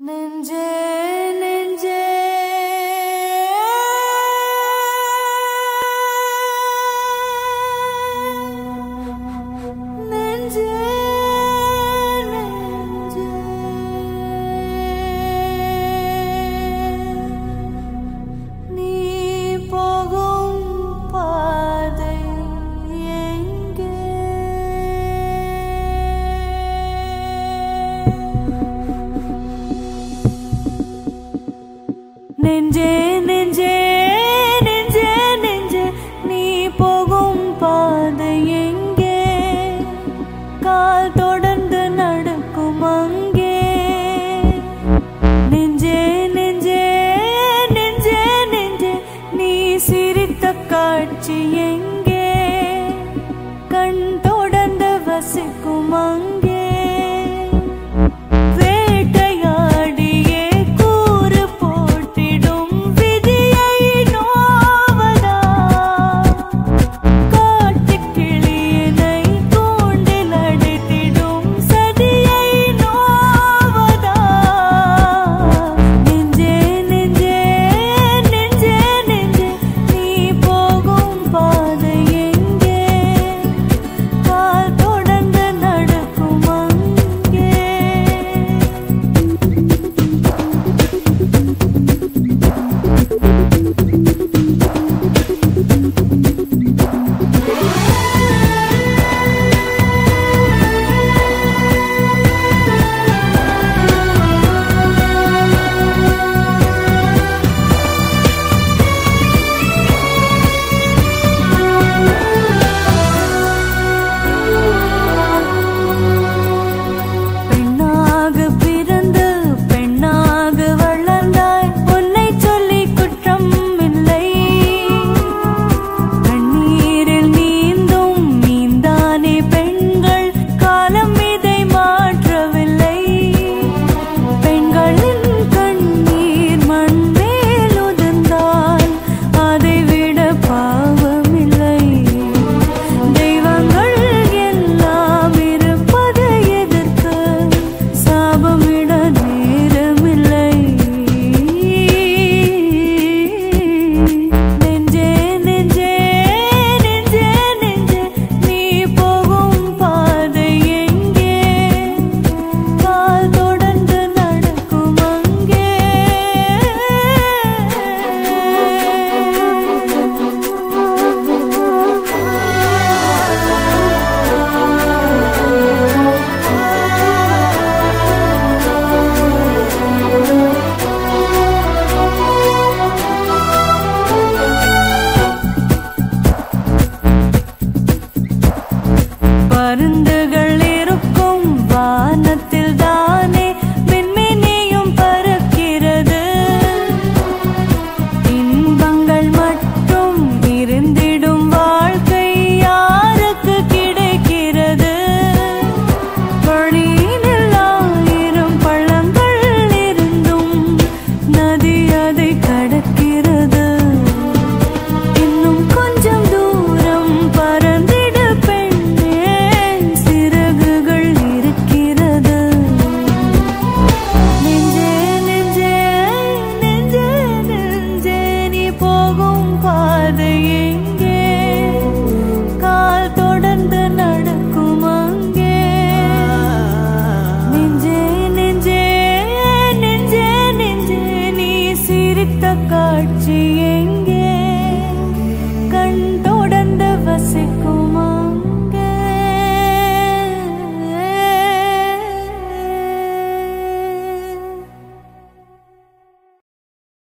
நெஞ்சே நெஞ்சே நெஞ்சே நெஞ்சே நெஞ்சே நீ போகும் பாதை எங்கே? கால் தொடர்ந்து நடக்கும் அங்கே. நெஞ்சே நெஞ்சே நெஞ்சே நெஞ்சே நீ சிரித்த காட்சியே. 记忆。